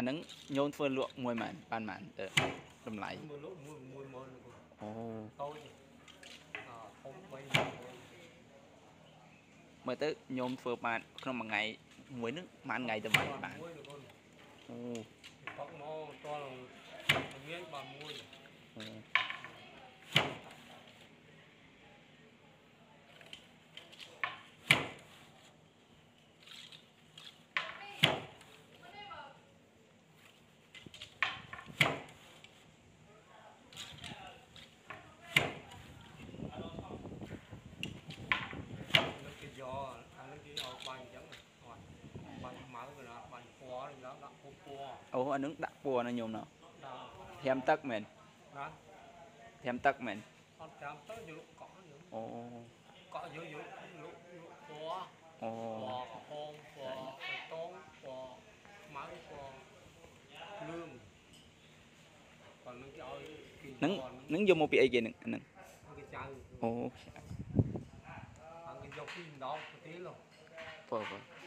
អាហ្នឹងញោមធ្វើលក់មួយម៉ានបានម៉ានទៅតម្លៃមួយលក់មួយមួយម៉ឺនគាត់អូតូចអធំ3មើលទៅញោមធ្វើបានក្នុងមួយថ្ងៃមួយហ្នឹងប៉ុន្មានថ្ងៃទៅបានបានមួយគាត់អូបកមកតលមានបានមួយអូ cái giò bánh trắng rồi bánh máu rồi đó bánh phó rồi đó đặt phô phô អូអាហ្នឹងដាក់ពួរណាញោមណោះ đó ធាមទឹកមែន đó ធាមទឹកមែន con chạm tới vô lúc cỏ vô អូ cỏ vô vô lúc lúc phó អូ phò hôn phò tốn phò máu phò lương còn nó cho cái ហ្នឹង giò ហ្នឹងយកមកពីអីគេហ្នឹងអាហ្នឹង nó cái chai អូ ăn cái dầu phim đó một tí luôn Pova.